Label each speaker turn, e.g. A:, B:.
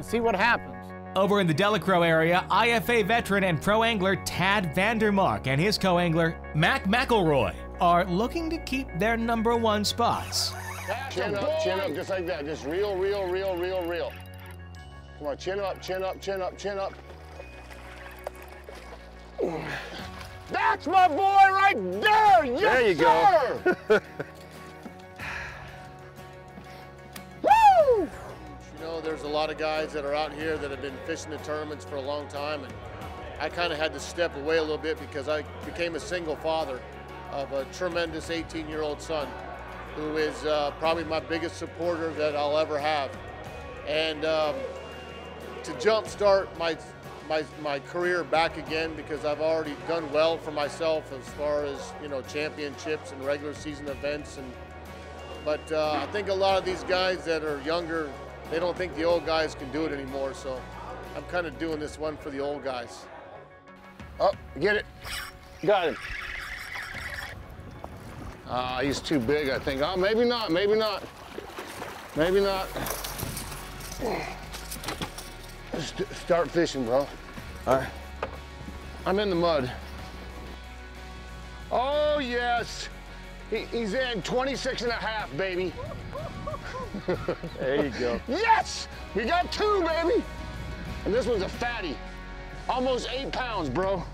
A: and see what happens.
B: Over in the Delacroix area, IFA veteran and pro angler Tadd Vandemark and his co angler Mac McElroy are looking to keep their number one spots.
C: Chin up, chin up, just like that. Just reel, reel, reel, reel, reel. Come on, chin up, chin up, chin up, chin up. That's my boy right there! Yes,
D: there you
C: sir.
D: go.
E: there's a lot of guys that are out here that have been fishing the tournaments for a long time, and I kind of had to step away a little bit because I became a single father of a tremendous 18-year-old son who is uh, probably my biggest supporter that I'll ever have. And um, to jumpstart my, my, my career back again because I've already done well for myself as far as, you know, championships and regular season events. And, but uh, I think a lot of these guys that are younger, they don't think the old guys can do it anymore. So I'm kind of doing this one for the old guys.
C: Oh, get it. Got him. Ah, uh, he's too big, I think. Oh, maybe not, maybe not. Maybe not. St start fishing, bro.
D: All right.
C: I'm in the mud. Oh, yes. He, he's in 26 and a half, baby.
D: there you go.
C: Yes! We got two, baby! And this one's a fatty. Almost eight pounds, bro.